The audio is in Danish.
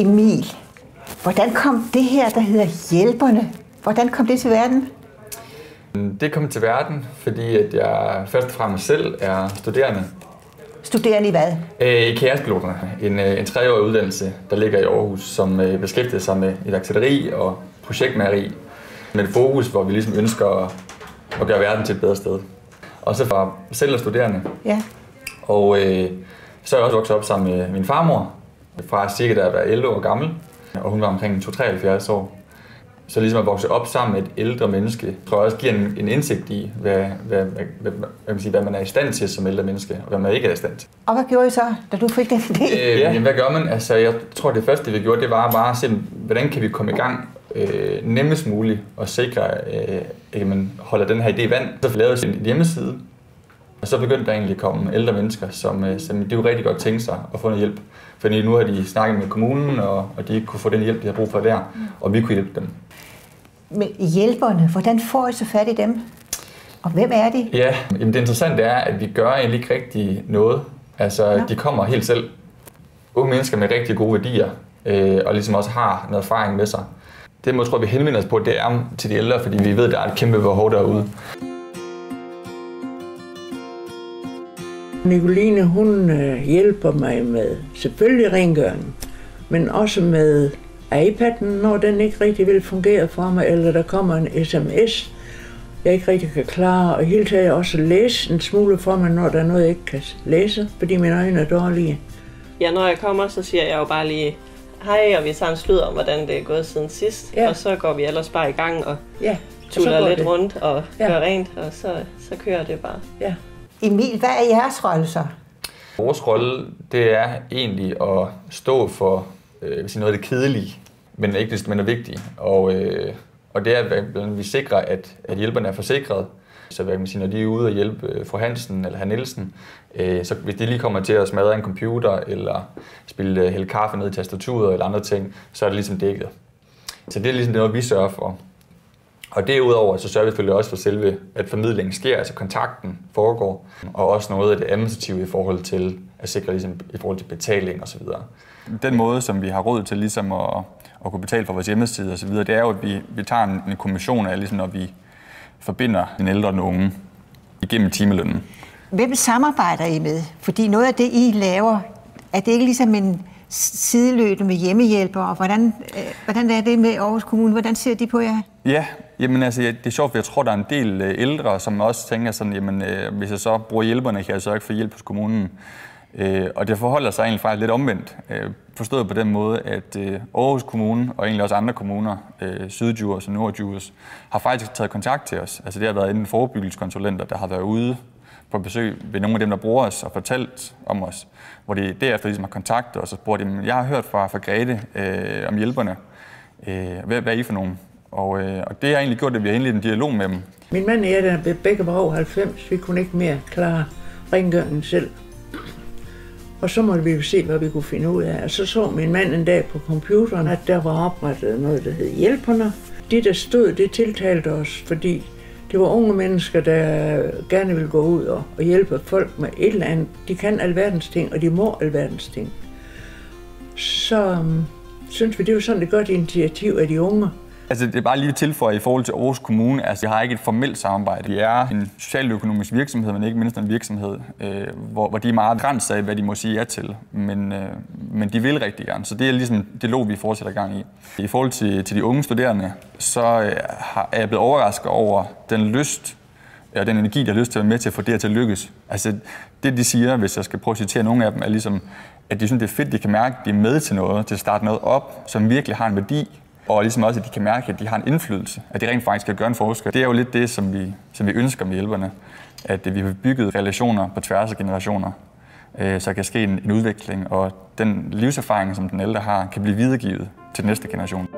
Emil, hvordan kom det her, der hedder Hjælperne, hvordan kom det til verden? Det kom til verden, fordi at jeg først og fremmest selv er studerende. Studerende i hvad? Øh, I kaospiloterne. En, øh, en treårig uddannelse, der ligger i Aarhus, som øh, beskæftiger sig med iværksætteri og projektmageri. Med et fokus, hvor vi ligesom ønsker at, at gøre verden til et bedre sted. Og så fra selv er studerende. Ja. Og øh, så er jeg også vokset op sammen med min farmor, fra cirka da jeg var 11 år gammel, og hun var omkring 2-73 år. Så ligesom at vokse op sammen med et ældre menneske, tror jeg også giver en, en indsigt i, hvad, hvad, hvad, hvad, hvad, man sige, hvad man er i stand til som ældre menneske, og hvad man ikke er i stand til. Og hvad gjorde I så, da du fik den idé? Øh, jamen, hvad gør man? Altså, jeg tror, det første, vi gjorde, det var bare at se, hvordan kan vi komme i gang øh, nemmest muligt og sikre, øh, at man holder den her idé i vand. Så lavede vi en hjemmeside, og så begyndte der egentlig at komme ældre mennesker, som, øh, som det jo rigtig godt tænke sig at få noget hjælp. Fordi nu har de snakket med kommunen, og, og de ikke kunne få den hjælp, de har brug for der, og vi kunne hjælpe dem. Med hjælperne, hvordan får I så fat i dem? Og hvem er de? Ja, jamen det interessante er, at vi gør egentlig ikke rigtig noget. Altså, Nå. de kommer helt selv. Unge mennesker med rigtig gode værdier, øh, og ligesom også har noget erfaring med sig. Det, jeg tror, vi henvender os på, det er til de ældre, fordi vi ved, at der er et kæmpe behov derude. Nicoline, hun øh, hjælper mig med selvfølgelig rengøring, men også med iPad'en, når den ikke rigtig vil fungere for mig, eller der kommer en sms, jeg ikke rigtig kan klare, og hele taget også læse en smule for mig, når der er noget, jeg ikke kan læse, fordi mine øjne er dårlige. Ja, når jeg kommer, så siger jeg jo bare lige hej, og vi tager en slud om, hvordan det er gået siden sidst. Ja. Og så går vi ellers bare i gang og Ja, tuller lidt det. rundt og Ja. gør rent, og så, så kører det bare. Ja. Emil, hvad er jeres rolle så? Vores rolle, det er egentlig at stå for øh, sige noget af det kedelige, men ikke desto mindre vigtige. Og, øh, og det er, at vi sikrer, at, at hjælperne er forsikret. Så hvad kan man sige, når de er ude og hjælpe øh, fru Hansen eller herr Nielsen, øh, så hvis de lige kommer til at smadre en computer, eller spille øh, hælde kaffe ned i tastaturet eller andre ting, så er det ligesom dækket. Så det er ligesom noget, vi sørger for. Og derudover så sørger vi selvfølgelig også for selve, at formidlingen sker, altså kontakten foregår, og også noget af det administrative i forhold til at sikre ligesom, i forhold til betaling osv. Den måde, som vi har råd til ligesom at, at kunne betale for vores hjemmeside osv., det er jo, at vi, vi tager en, en kommission af, ligesom når vi forbinder den ældre og den unge igennem timelønnen. Hvem samarbejder I med? Fordi noget af det, I laver, er det ikke ligesom en sideløbende med hjemmehjælpere, og hvordan, øh, hvordan er det med Aarhus Kommune? Hvordan ser de på jer? Ja, jamen altså, det er sjovt, for jeg tror, der er en del øh, ældre, som også tænker sådan, jamen, øh, hvis jeg så bruger hjælperne, kan jeg så ikke få hjælp hos kommunen. Øh, og det forholder sig egentlig faktisk lidt omvendt. Øh, forstået på den måde, at øh, Aarhus Kommune, og egentlig også andre kommuner, øh, Sydjurs og Nordjurs, har faktisk taget kontakt til os. Altså det har været enten forebyggelseskonsulenter, der har været ude på besøg ved nogle af dem, der bruger os og fortalt om os, hvor de derefter ligesom har kontaktet os og spurgt, jamen, jeg har hørt fra, fra Grete øh, om hjælperne. Øh, hvad, hvad er I for nogen? Og, øh, og det har egentlig gjort, at vi har indledt en dialog med dem. Min mand og jeg, der blev begge var over 90, vi kunne ikke mere klare rengøringen selv. Og så måtte vi jo se, hvad vi kunne finde ud af. Og så så min mand en dag på computeren, at der var oprettet noget, der hed Hjælperne. Det, der stod, det tiltalte os, fordi det var unge mennesker, der gerne ville gå ud og, og hjælpe folk med et eller andet. De kan alverdens ting, og de må alverdens ting. Så øhm, synes vi, det var sådan et godt initiativ af de unge. Altså, det er bare lige tilføje i forhold til Aarhus Kommune. Altså, vi har ikke et formelt samarbejde. Vi er en socialøkonomisk virksomhed, men ikke mindst en virksomhed, øh, hvor, hvor de er meget grænser af, hvad de må sige ja til. Men, øh, men de vil rigtig gerne. Så det er ligesom det lov, vi fortsætter gang i. I forhold til, til de unge studerende, så øh, har, er jeg blevet overrasket over den lyst, og den energi, der har lyst til at være med til at få det her til at lykkes. Altså, det de siger, hvis jeg skal prøve at citere nogle af dem, er ligesom, at de synes, det er fedt, de kan mærke, at de er med til noget, til at starte noget op, som virkelig har en værdi, og ligesom også, at de kan mærke, at de har en indflydelse, at de rent faktisk kan gøre en forskel. Det er jo lidt det, som vi, som vi ønsker med hjælperne, at vi har bygget relationer på tværs af generationer, øh, så der kan ske en, en udvikling, og den livserfaring, som den ældre har, kan blive videregivet til næste generation.